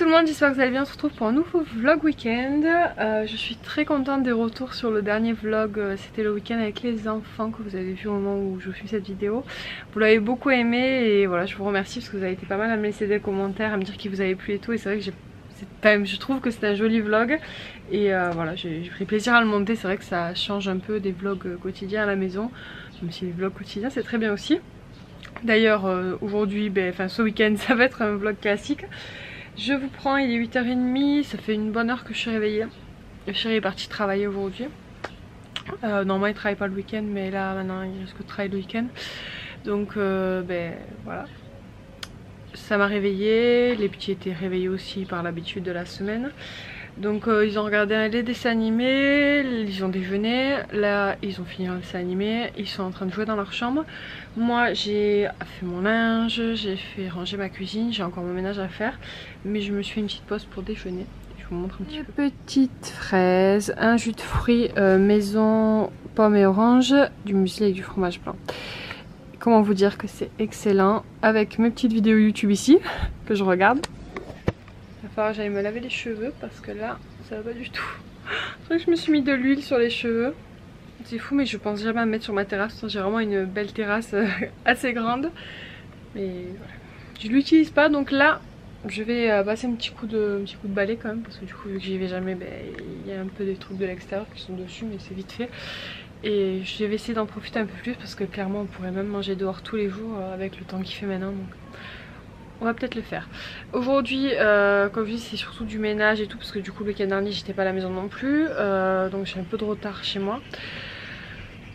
Tout le monde, j'espère que vous allez bien, on se retrouve pour un nouveau vlog week-end. Euh, Je suis très contente des retours sur le dernier vlog, euh, c'était le week-end avec les enfants que vous avez vu au moment où je filme cette vidéo. Vous l'avez beaucoup aimé et voilà je vous remercie parce que vous avez été pas mal à me laisser des commentaires, à me dire qu'il vous avait plu et tout. Et c'est vrai que j'ai je trouve que c'est un joli vlog. Et euh, voilà j'ai pris plaisir à le monter. C'est vrai que ça change un peu des vlogs quotidiens à la maison. Même si les vlogs quotidiens c'est très bien aussi. D'ailleurs aujourd'hui, ben, enfin ce week-end ça va être un vlog classique je vous prends, il est 8h30, ça fait une bonne heure que je suis réveillée. Le chéri est parti travailler aujourd'hui. Euh, normalement il travaille pas le week-end mais là maintenant il risque de travailler le week-end. Donc euh, ben voilà. Ça m'a réveillée, les petits étaient réveillés aussi par l'habitude de la semaine. Donc euh, ils ont regardé les dessins animés, ils ont déjeuné, là ils ont fini un dessin animé, ils sont en train de jouer dans leur chambre. Moi j'ai fait mon linge, j'ai fait ranger ma cuisine, j'ai encore mon ménage à faire, mais je me suis fait une petite pause pour déjeuner. Je vous montre un petit peu. Petite fraise, un jus de fruits euh, maison, pomme et orange, du muesli avec du fromage blanc. Comment vous dire que c'est excellent avec mes petites vidéos YouTube ici que je regarde falloir que j'aille me laver les cheveux parce que là ça va pas du tout. Que je me suis mis de l'huile sur les cheveux. C'est fou mais je pense jamais à me mettre sur ma terrasse. J'ai vraiment une belle terrasse euh, assez grande. Mais voilà. Je l'utilise pas donc là je vais euh, passer un petit coup de, petit coup de balai quand même parce que du coup vu que j'y vais jamais ben, il y a un peu des trucs de l'extérieur qui sont dessus mais c'est vite fait. Et je vais essayer d'en profiter un peu plus parce que clairement on pourrait même manger dehors tous les jours euh, avec le temps qu'il fait maintenant donc on va peut-être le faire. Aujourd'hui, euh, comme je dis, c'est surtout du ménage et tout parce que du coup le week-end dernier j'étais pas à la maison non plus. Euh, donc j'ai un peu de retard chez moi.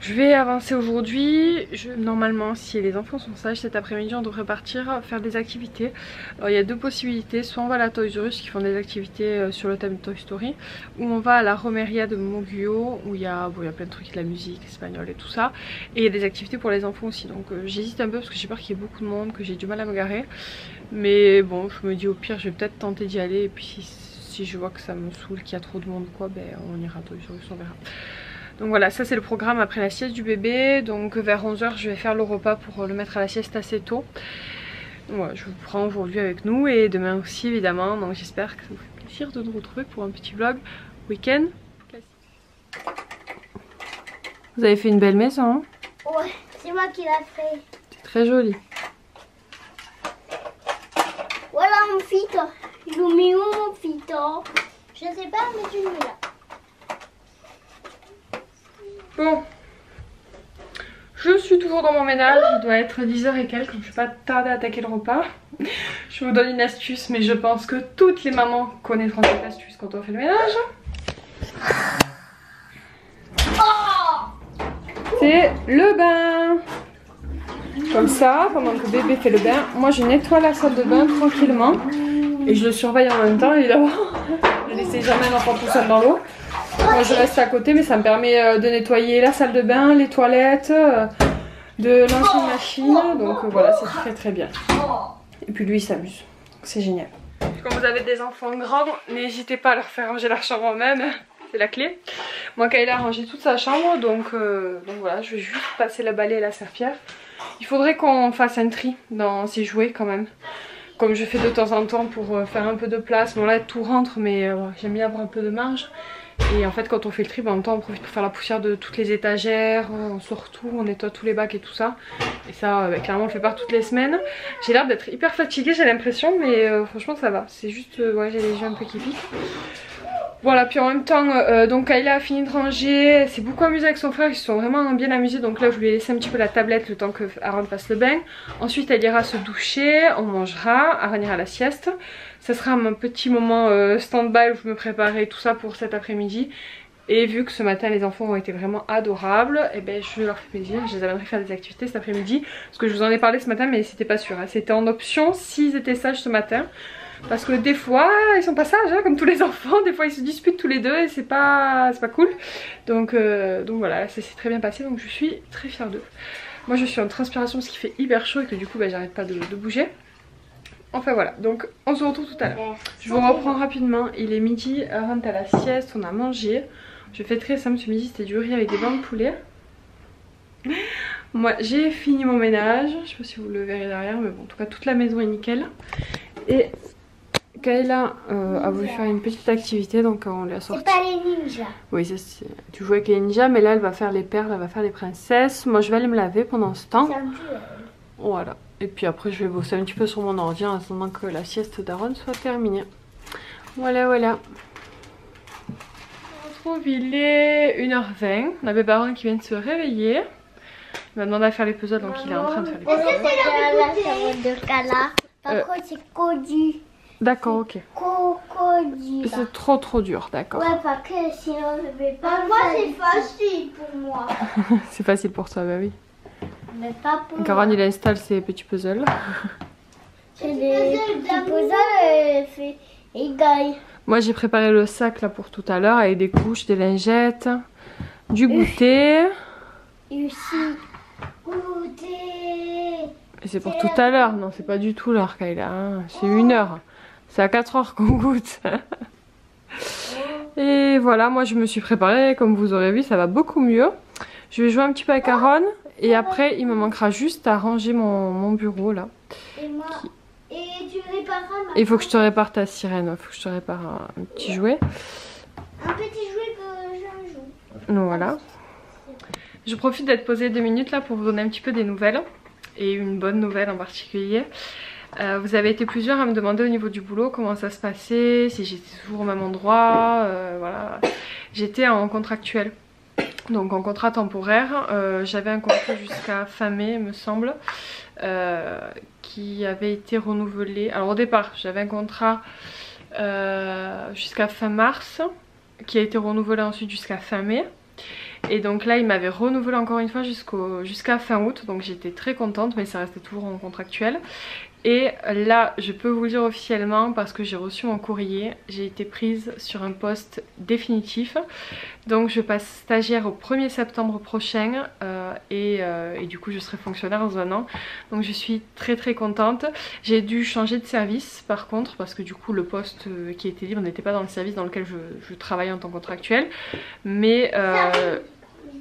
Je vais avancer aujourd'hui. Normalement, si les enfants sont sages, cet après-midi, on devrait partir faire des activités. Alors, il y a deux possibilités. Soit on va à la Toys R qui font des activités euh, sur le thème Toy Story. Ou on va à la Romeria de Moguio où il y, a, il y a plein de trucs, de la musique, l'espagnol et tout ça. Et il y a des activités pour les enfants aussi. Donc euh, j'hésite un peu parce que j'ai peur qu'il y ait beaucoup de monde, que j'ai du mal à me garer. Mais bon, je me dis au pire, je vais peut-être tenter d'y aller. Et puis si, je vois que ça me saoule, qu'il y a trop de monde, quoi, ben on ira à Toys R on verra. Donc voilà, ça c'est le programme après la sieste du bébé. Donc vers 11h je vais faire le repas pour le mettre à la sieste assez tôt. Voilà, je vous prends aujourd'hui avec nous et demain aussi évidemment. Donc j'espère que ça vous fait plaisir de nous retrouver pour un petit vlog week-end. Vous avez fait une belle maison. Hein? Ouais, c'est moi qui l'a fait. C'est très joli. Voilà mon fito. Il mis où mon fito? Je sais pas mais tu le là. Bon. Je suis toujours dans mon ménage, il doit être 10h et quelques, donc je vais pas tarder à attaquer le repas. Je vous donne une astuce, mais je pense que toutes les mamans connaîtront cette astuce quand on fait le ménage. C'est le bain Comme ça, pendant que bébé fait le bain, moi je nettoie la salle de bain tranquillement. Et je le surveille en même temps évidemment. ne laissez jamais l'enfant tout seul dans l'eau. Moi je reste à côté mais ça me permet euh, de nettoyer la salle de bain, les toilettes, euh, de lancer une machine. Donc euh, voilà c'est très très bien. Et puis lui il s'amuse. C'est génial. Quand vous avez des enfants grands, n'hésitez pas à leur faire ranger leur chambre même. C'est la clé. Moi Kayla a rangé toute sa chambre donc, donc voilà je vais juste passer la balai et la serpillère. Il faudrait qu'on fasse un tri dans ses jouets quand même comme je fais de temps en temps pour faire un peu de place. Bon là tout rentre mais j'aime bien avoir un peu de marge. Et en fait quand on fait le tri, ben, en même temps on profite pour faire la poussière de toutes les étagères, on sort tout, on nettoie tous les bacs et tout ça. Et ça ben, clairement on le fait pas toutes les semaines. J'ai l'air d'être hyper fatiguée j'ai l'impression mais euh, franchement ça va. C'est juste, euh, ouais j'ai les yeux un peu qui piquent. Voilà, puis en même temps, euh, donc Kayla a fini de ranger, elle s'est beaucoup amusée avec son frère, ils se sont vraiment bien amusés. Donc là, je lui ai laissé un petit peu la tablette le temps que Aaron fasse le bain. Ensuite, elle ira se doucher, on mangera, Aaron ira à la sieste. Ça sera mon petit moment euh, stand-by où je me préparais tout ça pour cet après-midi. Et vu que ce matin les enfants ont été vraiment adorables, et eh ben je leur fais plaisir, je les amènerai faire des activités cet après-midi. Parce que je vous en ai parlé ce matin mais c'était pas sûr, hein. c'était en option s'ils étaient sages ce matin. Parce que des fois, ils sont pas sages, hein, comme tous les enfants. Des fois, ils se disputent tous les deux et c'est pas, pas cool. Donc, euh, donc voilà, ça s'est très bien passé. Donc je suis très fière d'eux. Moi, je suis en transpiration parce qu'il fait hyper chaud et que du coup, bah, j'arrête pas de, bouger. Enfin voilà, donc on se retrouve tout à l'heure. Je vous reprends rapidement. Il est midi, rentre à la sieste, on a mangé. Je fais très simple ce midi, c'était du riz avec des blancs de poulet. Moi j'ai fini mon ménage, je sais pas si vous le verrez derrière mais bon en tout cas toute la maison est nickel. Et Kayla euh, a voulu faire une petite activité donc on lui a sorti. C'est pas les ninjas. Oui, ça, tu jouais avec les ninjas, mais là elle va faire les perles, elle va faire les princesses. Moi je vais aller me laver pendant ce temps. C'est un duel. Voilà. Et puis après je vais bosser un petit peu sur mon ordi en attendant que la sieste d'Aaron soit terminée. Voilà, voilà. On retrouve, il est 1h20. On a bébé Aaron qui vient de se réveiller. Il m'a demandé à faire les puzzles donc il est en train de faire les Est-ce puzzles. que c'est la savon de Kala Par Euh. contre, c'est Cody. D'accord, ok. C'est trop trop dur, d'accord. Ouais, pas que sinon je vais pas. Moi, c'est facile pour moi. C'est facile pour toi, bah oui. Mais pas pour Caron il installe ses petits puzzles. C'est des petits puzzles et il gagne. Moi j'ai préparé le sac là pour tout à l'heure avec des couches, des lingettes, du goûter. Et aussi, goûter. Et c'est pour tout à l'heure, non c'est pas du tout l'heure Kayla, hein. c'est une heure. C'est à 4 heures qu'on goûte. Et voilà, moi je me suis préparée, comme vous aurez vu, ça va beaucoup mieux. Je vais jouer un petit peu avec Aaron et après il me manquera juste à ranger mon, mon bureau là. Et moi. Et tu répareras ma. Et il faut que je te répare ta sirène, il faut que je te répare un, un petit jouet. Un petit jouet que je joue. Voilà. Je profite d'être posée deux minutes là pour vous donner un petit peu des nouvelles et une bonne nouvelle en particulier. Euh, vous avez été plusieurs à me demander au niveau du boulot comment ça se passait, si j'étais toujours au même endroit. euh, voilà. J'étais en contractuel, donc en contrat temporaire. Euh, J'avais un contrat jusqu'à fin mai, me semble, qui avait été renouvelé. Alors au départ, j'avais un contrat jusqu'à fin mars, qui a été renouvelé ensuite jusqu'à fin mai. Et donc là, il m'avait renouvelé encore une fois jusqu'à fin août, donc j'étais très contente, mais ça restait toujours en contractuel. Et là, je peux vous le dire officiellement parce que j'ai reçu mon courrier, j'ai été prise sur un poste définitif. Donc je passe stagiaire au 1er septembre prochain euh, et, euh, et du coup je serai fonctionnaire dans un an. Donc je suis très très contente. J'ai dû changer de service par contre parce que du coup le poste euh, qui était libre n'était pas dans le service dans lequel je, je travaillais en tant que contractuel. Mais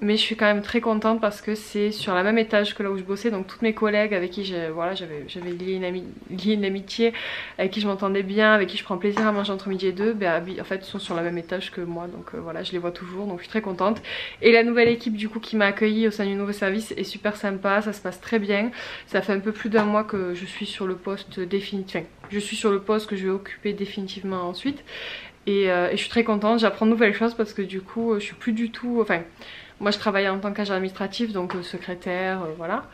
mais je suis quand même très contente parce que c'est sur la même étage que là où je bossais. Donc toutes mes collègues avec qui j'avais lié une, lié une amitié avec qui je m'entendais bien avec qui je prends plaisir à manger entre midi et deux ben, en fait sont sur le même étage que moi. Donc euh, voilà je les vois toujours. Donc je suis très contente. Et la nouvelle équipe du coup qui m'a accueillie au sein du nouveau service est super sympa. Ça se passe très bien. Ça fait un peu plus d'un mois que je suis sur le poste définitif je suis sur le poste que je vais occuper définitivement ensuite. Et, euh, et je suis très contente. J'apprends de nouvelles choses parce que du coup je suis plus du tout enfin moi je travaillais en tant qu'agent administratif, donc euh, secrétaire, euh, voilà.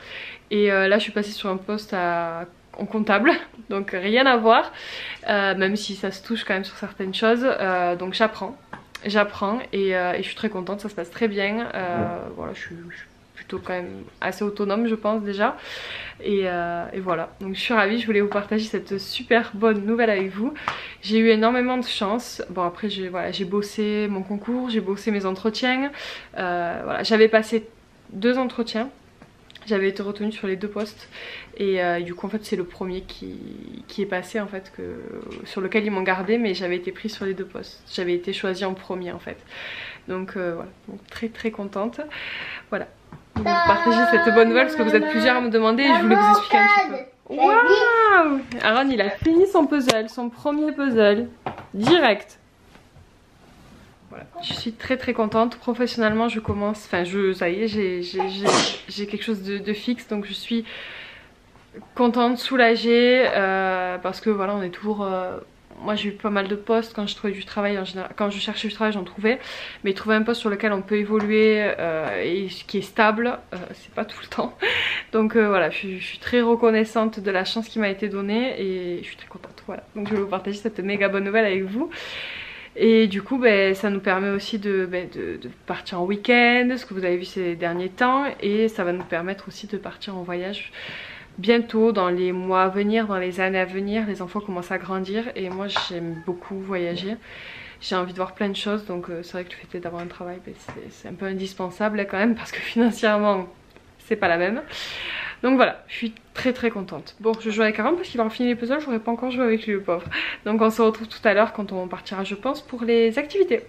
Et euh, là je suis passée sur un poste à- en comptable, donc rien à voir, euh, même si ça se touche quand même sur certaines choses. Euh, donc j'apprends, j'apprends et, euh, et je suis très contente, ça se passe très bien. Voilà, je suis, je suis quand même assez autonome je pense déjà. Et, euh, et voilà, donc je suis ravie, je voulais vous partager cette super bonne nouvelle avec vous. J'ai eu énormément de chance. Bon après j'ai voilà, bossé mon concours, j'ai bossé mes entretiens. Euh, voilà, j'avais passé deux entretiens. J'avais été retenue sur les deux postes et euh, du coup en fait c'est le premier qui, qui est passé en fait que, sur lequel ils m'ont gardé mais j'avais été prise sur les deux postes. J'avais été choisie en premier en fait. Donc voilà, donc très très contente. Voilà. Vous partagez cette bonne nouvelle parce que vous êtes plusieurs à me demander et je voulais vous expliquer un petit peu. Waouh Aaron il a fini son puzzle, son premier puzzle. Direct. Voilà. Je suis très très contente. Professionnellement, je commence. Enfin, je, ça y est, j'ai- quelque chose de, de fixe, donc je suis contente, soulagée, euh, parce que voilà, on est toujours. euh, moi, j'ai eu pas mal de postes quand je trouvais du travail en général. Quand je cherchais du travail, j'en trouvais, mais trouver un poste sur lequel on peut évoluer euh, et qui est stable, euh, c'est pas tout le temps. Donc euh, voilà, je, suis- très reconnaissante de la chance qui m'a été donnée et je suis très contente. Voilà, donc je vais vous partager cette méga bonne nouvelle avec vous. Et du coup, ben, ça nous permet aussi ben, de partir en week-end, ce que vous avez vu ces derniers temps, et ça va nous permettre aussi de partir en voyage bientôt, dans les mois à venir, dans les années à venir. Les enfants commencent à grandir, et moi j'aime beaucoup voyager. J'ai envie de voir plein de choses, donc euh, c'est vrai que le fait d'avoir un travail, ben, c'est- un peu indispensable quand même, parce que financièrement, c'est pas la même. Donc voilà, je suis très très contente. Bon, je joue avec Aaron parce qu'il aura fini les puzzles, j'aurais pas encore joué avec lui le pauvre. Donc on se retrouve tout à l'heure quand on partira je pense pour les activités.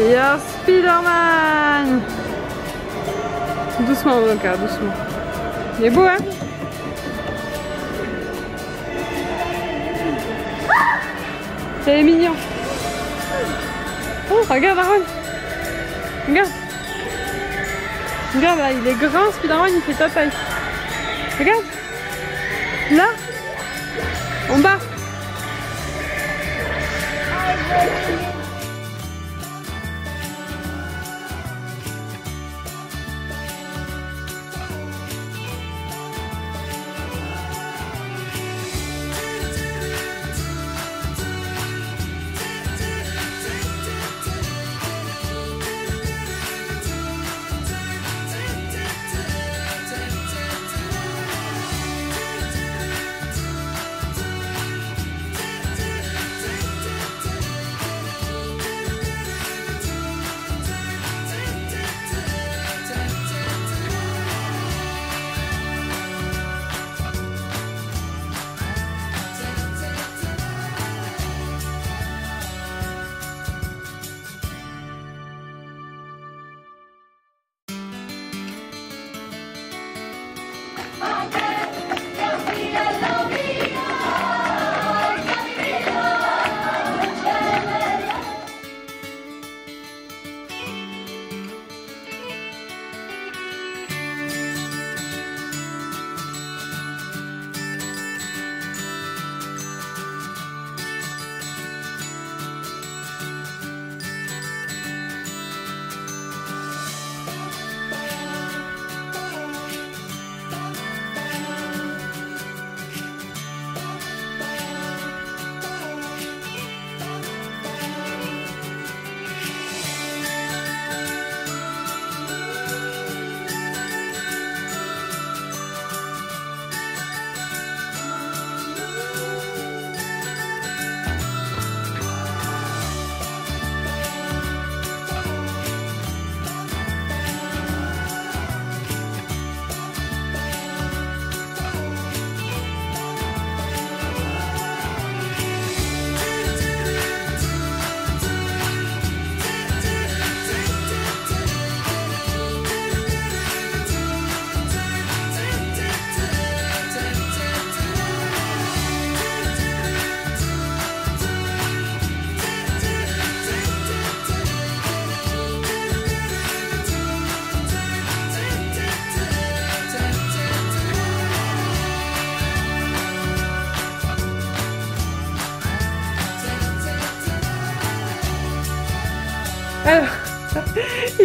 Il a Spider-Man Doucement, Blanca, doucement. Il est beau, hein C'est mignon. Oh, regarde Aaron. Regarde. Regarde là, il est grand, Spider-Man, il fait ta taille. Regarde. Là. En bas.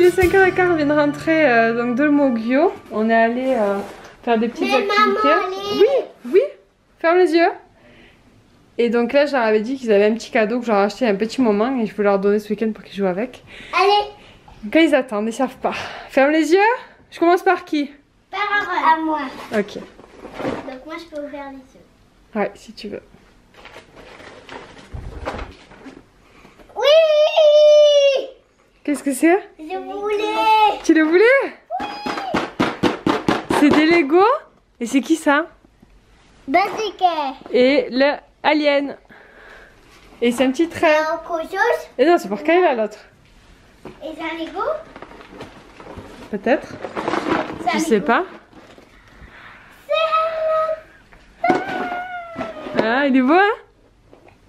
Il est 5h15, on vient de rentrer euh, donc de Mogio. On est allé euh, faire des petites Mais activités. maman. Oui, oui, ferme les yeux. Et donc là, je leur avais dit qu'ils avaient un petit cadeau que j'aurais acheté un petit moment et je voulais leur donner ce week-end pour qu'ils jouent avec. Allez, Donc là, ils attendent, ils savent pas. Ferme les yeux. Je commence par qui? Par à moi. Ok. Donc moi je peux ouvrir les yeux. Ouais, si tu veux. Oui Qu'est-ce que c'est? Tu le voulais C'est des Lego. Et c'est qui ça Basique Et le Alien. Et c'est un petit train. Et non, c'est pour Kayla l'autre. Et c'est un Lego Peut-être. Je sais pas. Ah, il est beau, hein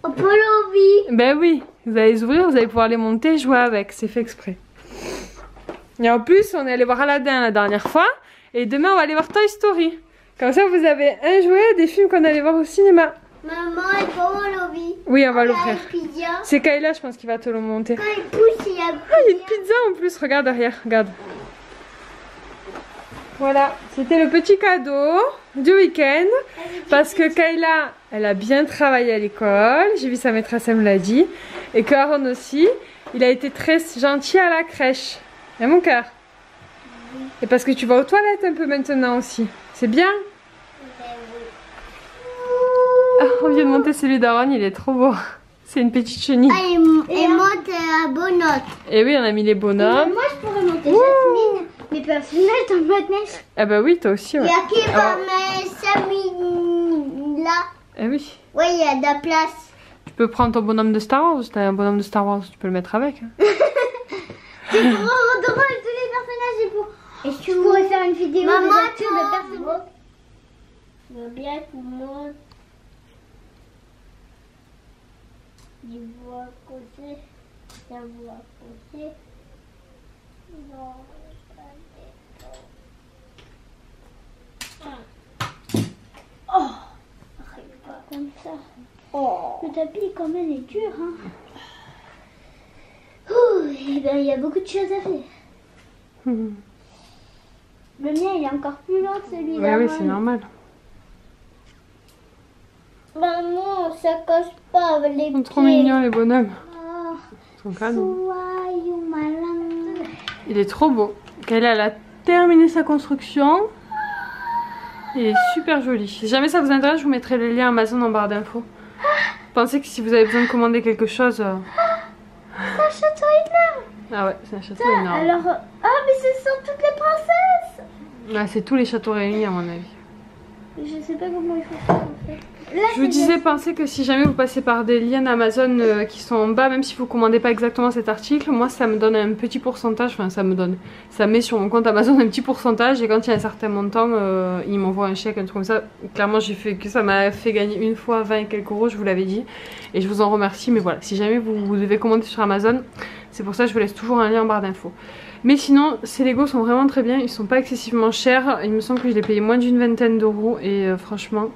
On peut l'envie. Ben oui. Vous allez les ouvrir, vous allez pouvoir les monter et jouer avec. C'est fait exprès. Et en plus, on est allé voir Aladdin la dernière fois. Et demain, on va aller voir Toy Story. Comme ça, vous avez un jouet des films qu'on allait voir au cinéma. Maman, elle peut l'envie. Oui, on va l'ouvrir. pizza. C'est Kayla, je pense, qui va te le monter. Quand il pousse, il y a Ah, il y a une pizza en plus, regarde derrière, regarde. Voilà, c'était le petit cadeau du week-end. Parce que Kayla, elle a bien travaillé à l'école. J'ai vu sa maîtresse, elle me l'a dit. Et que Aaron aussi, il a été très gentil à la crèche. Et mon cœur. Et parce que tu vas aux toilettes un peu maintenant aussi. C'est bien. Ah, on vient de monter celui d'Aaron, il est trop beau. C'est une petite chenille. Ah, et, monte à bonne note. Et oui, on a mis les bonhommes. Moi, je pourrais monter Jasmine. Mais personne n'est en mode neige. Ah bah oui, toi aussi, Il ouais. y a qui va Alors- mettre Samine là Ah oui. Oui, il y a de la place. Tu peux prendre ton bonhomme de Star Wars. T'as un bonhomme de Star Wars, tu peux le mettre avec. hein. C'est trop drôle, tous les personnages et pour. Et tu pourrais faire une vidéo Maman, de personnages. Je veux bien que moi. Je vois à côté. Je vois à côté. Non, pas des temps. Oh pas comme ça. Oh. Le tapis quand même est dur, hein. Et ben il y a beaucoup de choses à faire. Mhm. Le mien il est encore plus long que celui Ouais, oui, c'est normal. Maman, ça casse pas avec les Ils sont trop pieds. mignons les bonhommes. Oh, Ils sont calmes. Il est trop beau. Kayla, elle a terminé sa construction. Il est super joli. Si jamais ça vous intéresse, je vous mettrai le lien Amazon en barre d'infos. Pensez que si vous avez besoin de commander quelque chose. euh, C'est un château énorme. Ah ouais, c'est un château énorme. Alors, ah mais ce sont toutes les princesses. Ah, c'est tous les châteaux réunis à mon avis. Je sais pas comment il faut faire en fait. Là, Je vous disais, pensez que si jamais vous passez par des liens Amazon euh, qui sont en bas, même si vous commandez pas exactement cet article, moi ça me donne un petit pourcentage, enfin ça me donne, ça met sur mon compte Amazon un petit pourcentage et quand il y a un certain montant, euh, ils m'envoient un chèque, un truc comme ça. Clairement, j'ai fait que ça m'a fait gagner une fois 20 et quelques euros, je vous l'avais dit, et je vous en remercie. Mais voilà, si jamais vous, vous devez commander sur Amazon, c'est pour ça que je vous laisse toujours un lien en barre d'infos. Mais sinon, ces Lego sont vraiment très bien, ils sont pas excessivement chers. Il me semble que je les payé moins d'une vingtaine d'euros et euh, franchement,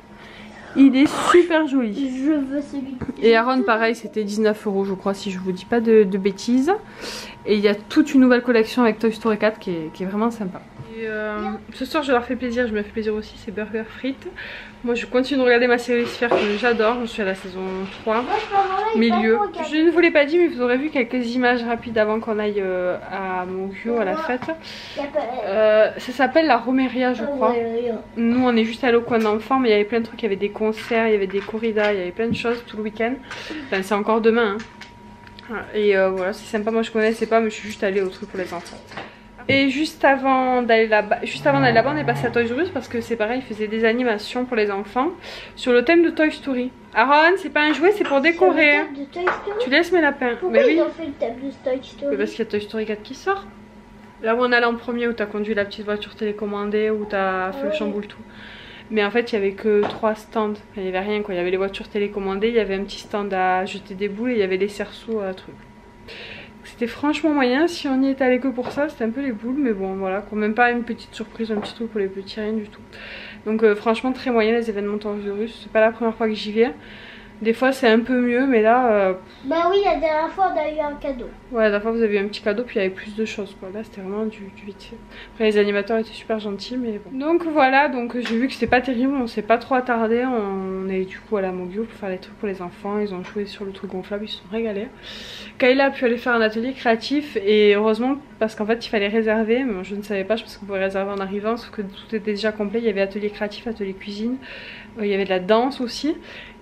il est super joli. Je veux celui. Et Aaron, pareil, c'était 19 euros, je crois, si je vous dis pas de, de bêtises. Et il y a toute une nouvelle collection avec Toy Story 4 qui est, qui est vraiment sympa. Euh, ce soir, je leur fais plaisir, je me fais plaisir aussi, c'est Burger Frites. Moi, je continue de regarder ma série Lucifer que j'adore, je suis à la saison 3. Milieu. Je ne vous l'ai pas dit, mais vous aurez vu quelques images rapides avant qu'on aille euh, à Mogio, à la fête. Euh, ça s'appelle la Romeria, je crois. Nous, on est juste allé au coin d'enfants, mais il y avait plein de trucs. Il y avait des concerts, il y avait des corridas, il y avait plein de choses tout le week-end. Enfin, c'est encore demain. hein. Et voilà, c'est sympa. Moi, je connaissais pas, mais je suis juste allée au truc pour les enfants. Et juste avant d'aller là-bas, juste avant d'aller là-bas, on est passé à Toys R Us parce que c'est pareil, ils faisaient des animations pour les enfants sur le thème de Toy Story. Aaron, c'est pas un jouet, c'est pour décorer. hein. De Toy Story. Tu laisses mes lapins. Pourquoi Mais oui. ils ont fait le thème de Toy Story Mais parce qu'il y a Toy Story 4 qui sort. Là où on allait en premier, où t'as conduit la petite voiture télécommandée, où t'as fait le Ouais. chamboule tout. Mais en fait, il y avait que trois stands. Il y avait rien quoi. Il y avait les voitures télécommandées, il y avait un petit stand à jeter des boules et il y avait les cerceaux à truc. C'était franchement moyen. Si on y était allé que pour ça, c'était un peu les boules. Mais bon, voilà. Quand même pas une petite surprise, un petit truc pour les petits, rien du tout. Donc, euh, franchement, très moyen les événements Toys R Us. C'est pas la première fois que j'y vais. Des fois, c'est un peu mieux, mais là. euh, Bah oui, la dernière fois on a eu un cadeau. Ouais, la dernière fois vous avez eu un petit cadeau, puis il y avait plus de choses quoi. Là c'était vraiment du, du vite fait. Après les animateurs étaient super gentils, mais bon. Donc voilà, donc j'ai vu que c'était pas terrible, on s'est pas trop attardé. On est du coup à la Mogio pour faire les trucs pour les enfants. Ils ont joué sur le truc gonflable, ils se sont régalés. Kayla a pu aller faire un atelier créatif et heureusement parce qu'en fait il fallait réserver, mais je ne savais pas, je pense qu'on pouvait réserver en arrivant, sauf que tout était déjà complet. Il y avait atelier créatif, atelier cuisine, euh, il y avait de la danse aussi.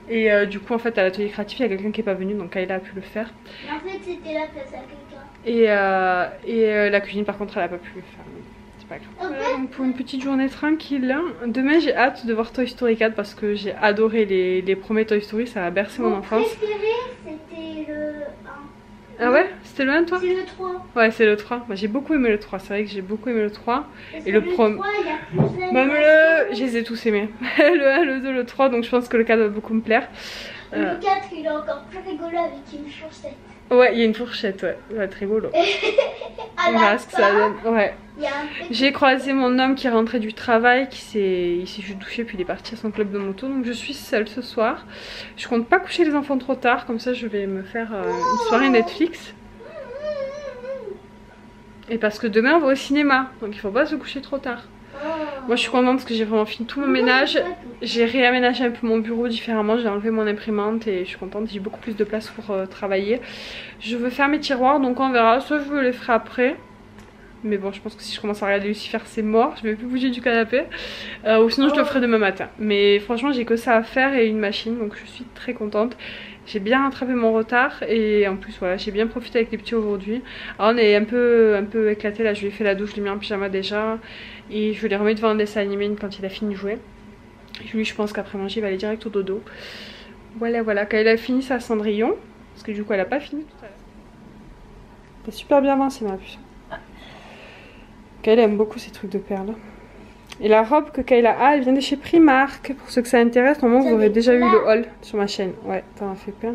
Et euh, du coup en fait à l'atelier créatif il y a quelqu'un qui est pas venu donc Kayla a pu le faire. En fait, c'était la place à quelqu'un. Et, euh, et euh, la cuisine, par contre, elle a pas pu le faire. C'est pas grave. Voilà, donc pour une petite journée tranquille, hein. demain j'ai hâte de voir Toy Story 4 parce que j'ai adoré les, les premiers Toy Story, ça a bercé mon Mon enfance. préféré, c'était le 1. Ah ouais? C'était le 1 toi? C'est le 3. Ouais, c'est le 3. Moi j'ai beaucoup aimé le 3, c'est vrai que j'ai beaucoup aimé le 3. Parce Et que le prom- 3, il y a plus Même le. Je les ai tous aimés. le 1, le 2, le 3, donc je pense que le 4 va beaucoup me plaire. Euh, Le 4, il est encore plus rigolo avec une chaussette. Ouais, il y a une fourchette, ouais. Ouais, très rigolo. À On la verra ce que ça donne. Ouais. J'ai croisé mon homme qui rentrait du travail, qui s'est juste douché puis il est parti à son club de moto. Donc je suis seule ce soir. Je compte pas coucher les enfants trop tard, comme ça je vais me faire euh, une soirée Netflix. Et parce que demain on va au cinéma, donc il faut pas se coucher trop tard. Moi je suis contente parce que j'ai vraiment fini tout mon ménage. J'ai réaménagé un peu mon bureau différemment, j'ai enlevé mon imprimante et je suis contente, j'ai beaucoup plus de place pour euh, travailler. Je veux faire mes tiroirs donc on verra, soit je les ferai après. Mais bon, je pense que si je commence à regarder Lucifer, c'est mort, je vais plus bouger du canapé. Euh, ou sinon, je le ferai demain matin. Mais franchement, j'ai que ça à faire et une machine, donc je suis très contente. J'ai bien rattrapé mon retard et en plus, voilà, j'ai bien profité avec les petits aujourd'hui. Alors, on est un peu, un peu éclaté là, je lui ai fait la douche, je l'ai mis en pyjama déjà. Et je les remets devant un dessin animé quand il a fini de jouer. Lui, je pense qu'après manger, il va aller direct au dodo. Voilà, voilà. Quand elle a fini sa cendrillon, parce que du coup, elle a pas fini tout à l'heure. T'as super bien avancé, ma puce. Kayla aime beaucoup ces trucs de perles. Et la robe que Kayla a, elle vient de chez Primark. Pour ceux que ça intéresse, normalement vous aurez déjà eu le haul sur ma chaîne. Ouais, t'en as fait plein.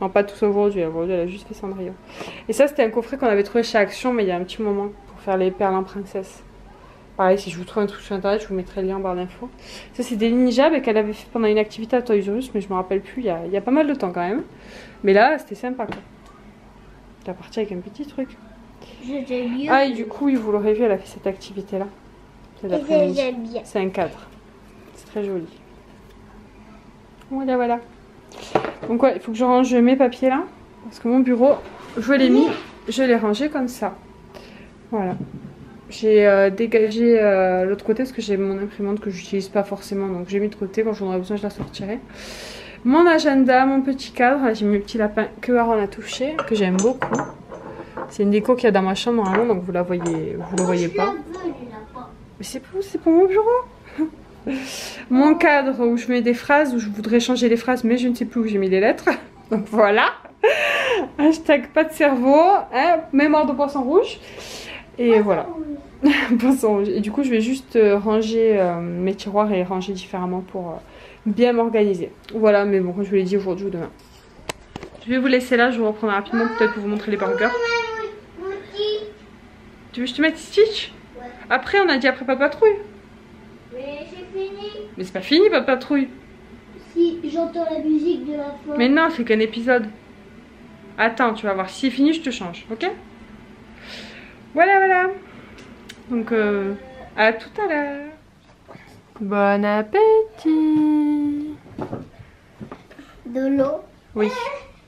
Non, pas tous aujourd'hui. Aujourd'hui, elle a juste fait Cendrillon. Et ça, c'était un coffret qu'on avait trouvé chez Action, mais il y a un petit moment pour faire les perles en princesse. Pareil, si je vous trouve un truc sur internet, je vous mettrai le lien en barre d'infos. Ça, c'est des ninjables qu'elle avait fait pendant une activité à Toys R Us, mais je me rappelle plus, il y, a, il y a pas mal de temps quand même. Mais là, c'était sympa quoi. T'es partie avec un petit truc. Ah, et du coup, vous l'aurez vu, elle a fait cette activité là. Cet après-midi. C'est un cadre. C'est très joli. Voilà, voilà. Donc, ouais, il faut que je range mes papiers là. Parce que mon bureau, je l'ai mis, je l'ai rangé comme ça. Voilà. J'ai euh, dégagé euh, l'autre côté parce que j'ai mon imprimante que j'utilise pas forcément. Donc, j'ai mis de côté. Quand j'en aurai besoin, je la sortirai. Mon agenda, mon petit cadre. J'ai mis le petit lapin que Aaron a touché, que j'aime beaucoup. C'est une déco qu'il y a dans ma chambre normalement, donc vous la voyez, vous le voyez pas. Mais c'est pour, mon bureau. Mon cadre où je mets des phrases, où je voudrais changer les phrases, mais je ne sais plus où j'ai mis les lettres. Donc voilà. Hashtag pas de cerveau. Hein, mémoire de poisson rouge. Et voilà. poisson rouge. Et du coup, je vais juste euh, ranger euh, mes tiroirs et ranger différemment pour euh, bien m'organiser. Voilà, mais bon, comme je vous l'ai dit aujourd'hui ou demain. Je vais vous laisser là, je vous reprendrai rapidement peut-être pour vous montrer les burgers. Tu veux que je te mette Stitch? Après, on a dit après pas patrouille. Mais j'ai fini. Mais c'est pas fini, pas patrouille. Si j'entends la musique de la fin. Mais non, c'est qu'un épisode. Attends, tu vas voir. Si c'est fini, je te change, ok? Voilà, voilà. Donc, euh, à tout à l'heure. Bon appétit. De l'eau. Oui.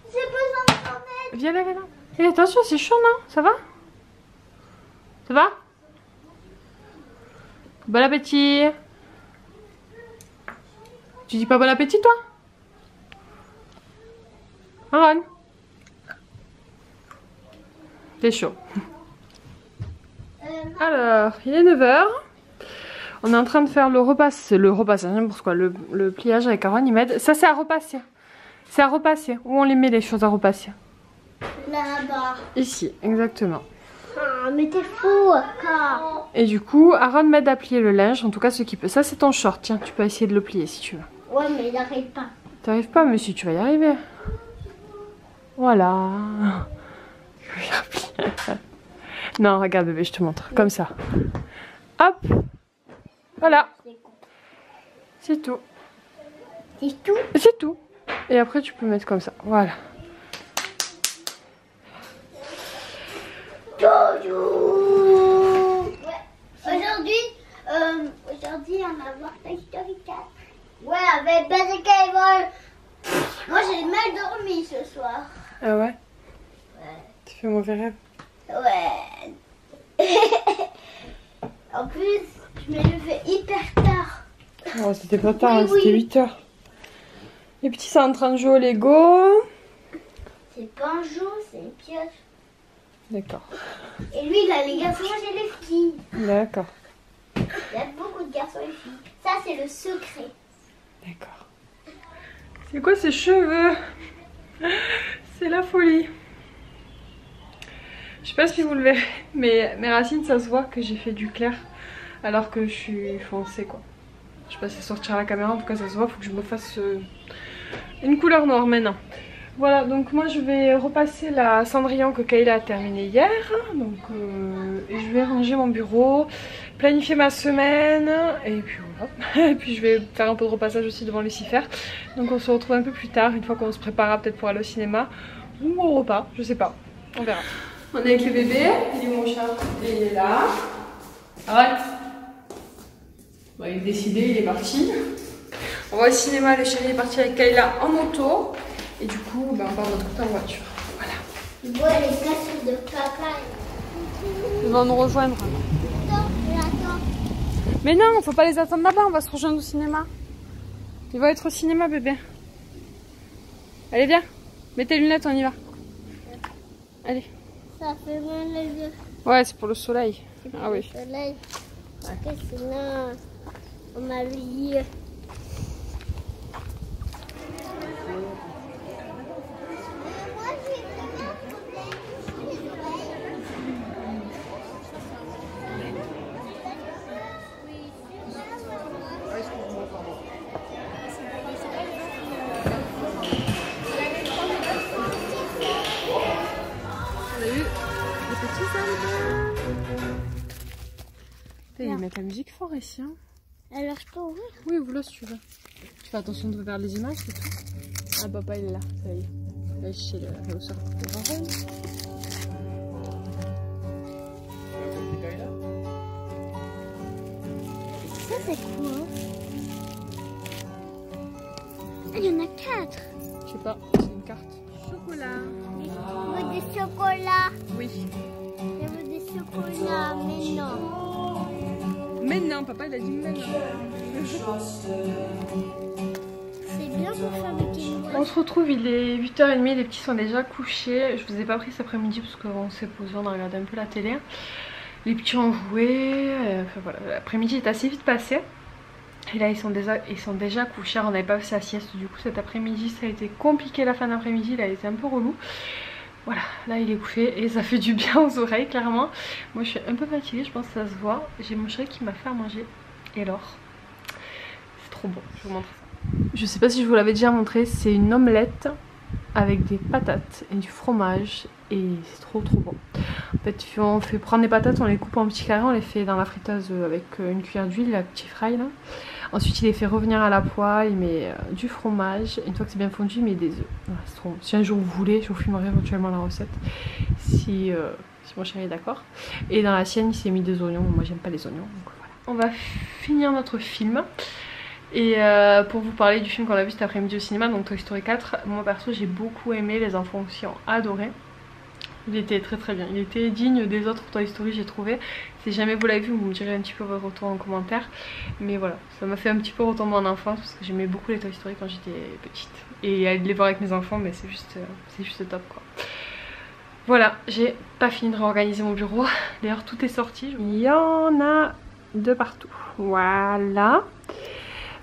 J'ai besoin de. Viens là, viens là. Et attention, c'est chaud, non? Ça va? Ça va? Bon appétit. Tu dis pas bon appétit, toi? Aaron T'es chaud. Euh, Alors, il est 9h. On est en train de faire le repas. Le repassage, n'importe quoi. Le, le pliage avec Aaron, il m'aide. Ça, c'est à repasser. C'est à repasser. Où on les met, les choses à repasser? Là-bas. Ici, exactement. Ah, mais t'es fou, encore. Et du coup, Aaron m'aide à plier le linge, en tout cas ce qui peut. Ça, c'est ton short. Tiens, tu peux essayer de le plier si tu veux. Ouais, mais il n'arrive pas. T'arrives pas, mais si tu vas y arriver. Voilà. Non, regarde, bébé, je te montre. Comme ça. Hop. Voilà, c'est tout. C'est tout? C'est tout. Et après, tu peux mettre comme ça. Voilà. Aujourd'hui, euh, aujourd'hui, on va voir Toy Story 4. Ouais, avec et Cable. Moi, j'ai mal dormi ce soir. Ah ouais? Ouais. Tu fais mauvais rêve. Ouais. en plus, je me levais hyper tard. Oh, c'était pas tard, Oui, hein, c'était oui. 8 heures. Les petits sont en train de jouer au Lego. C'est pas un jour, c'est une pioche. D'accord. Et lui, il a les garçons, j'ai les filles. D'accord. Il y a beaucoup de garçons et filles. Ça, c'est le secret. D'accord. C'est quoi ces cheveux? C'est la folie. Je sais pas si vous le verrez, mais mes racines, ça se voit que j'ai fait du clair alors que je suis foncée quoi. Je sais pas si ça sortira à la caméra, en tout cas ça se voit, faut que je me fasse euh, une couleur noire maintenant. Voilà, donc moi je vais repasser la cendrillon que Kayla a terminée hier. Donc, euh, et je vais ranger mon bureau, planifier ma semaine, et puis voilà. Et puis je vais faire un peu de repassage aussi devant Lucifer. Donc on se retrouve un peu plus tard, une fois qu'on se préparera peut-être pour aller au cinéma ou au repas, je sais pas. On verra. On est avec le bébé, il est mon chat, et il est là. Arrête Bon, il est décidé, il est parti. On va au cinéma, le chéri est parti avec Kayla en moto. Et du coup, ben, on notre côté en voiture. Voilà. Il voit les cassettes de papa. Ils vont nous rejoindre. Mais non, faut pas les attendre là-bas, on va se rejoindre au cinéma. Il va être au cinéma, bébé. Allez, viens. Mets tes lunettes, on y va. Allez. Ça fait mal les yeux. Ouais, c'est pour le soleil. Ah oui. Le soleil. Parce que sinon, on m'a dit. Ici. Hein. Alors je peux ouvrir Oui, ouvre-le si tu veux. Tu fais attention de vers les images, c'est tout. Ah, papa il est là, ça y est. Là, chez le hausseur pour Ça c'est quoi Ah, il y en a quatre Je sais pas, c'est une carte. Chocolat. Je veux des chocolats Oui. Je veux des chocolats, mais non. Maintenant, papa il a dit maintenant. C'est bien pour fabriquer une On se retrouve, il est 8h30, les petits sont déjà couchés. Je vous ai pas pris cet après-midi parce qu'on s'est posé, on a regardé un peu la télé. Les petits ont joué, euh, enfin voilà, l'après-midi est assez vite passé. Et là ils sont déjà, ils sont déjà couchés, on n'avait pas fait la sieste du coup cet après-midi ça a été compliqué la fin d'après-midi, il a été un peu relou. Voilà, là il est couché et ça fait du bien aux oreilles clairement. Moi je suis un peu fatiguée, je pense que ça se voit. J'ai mon chéri qui m'a fait à manger et alors? C'est trop bon, je vous montre ça. Je sais pas si je vous l'avais déjà montré, c'est une omelette avec des patates et du fromage et c'est trop trop bon. En fait, on fait prendre des patates, on les coupe en petits carrés, on les fait dans la friteuse avec euh, une cuillère d'huile, la petite fry là. Ensuite, il les fait revenir à la poêle, il met euh, du fromage. Une fois que c'est bien fondu, il met des œufs. Si un jour vous voulez, je vous filmerai éventuellement la recette si, euh, si mon chéri est d'accord. Et dans la sienne, il s'est mis des oignons. Moi, j'aime pas les oignons. Donc voilà. On va finir notre film. Et euh, pour vous parler du film qu'on a vu cet après-midi au cinéma, donc Toy Story 4, moi perso j'ai beaucoup aimé, les enfants aussi ont adoré. Il était très très bien, il était digne des autres Toy Story j'ai trouvé. Si jamais vous l'avez vu, vous me direz un petit peu votre retour en commentaire. Mais voilà, ça m'a fait un petit peu retomber en enfance parce que j'aimais beaucoup les Toy Story quand j'étais petite. Et aller les voir avec mes enfants, mais c'est juste, euh, c'est juste top quoi. Voilà, j'ai pas fini de réorganiser mon bureau. D'ailleurs tout est sorti. Il y en a de partout. Voilà.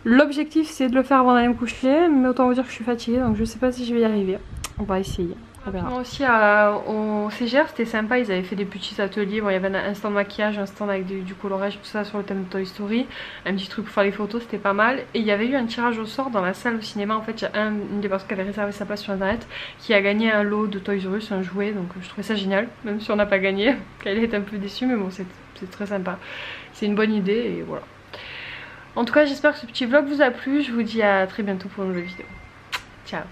L'objectif c'est de le faire avant d'aller me coucher, mais autant vous dire que je suis fatiguée donc je sais pas si je vais y arriver. On va essayer. Moi aussi au CGR c'était sympa, ils avaient fait des petits ateliers. Bon, il y avait un stand maquillage, un stand avec du, colorage, tout ça sur le thème de Toy Story. Un petit truc pour faire les photos, c'était pas mal. Et il y avait eu un tirage au sort dans la salle au cinéma. En fait, il y a un, une des personnes qui avait réservé sa place sur internet qui a gagné un lot de Toys R un jouet. Donc je trouvais ça génial, même si on n'a pas gagné. Elle est un peu déçue, mais bon, c'est très sympa. C'est une bonne idée et voilà. En tout cas, j'espère que ce petit vlog vous a plu. Je vous dis à très bientôt pour une nouvelle vidéo. Ciao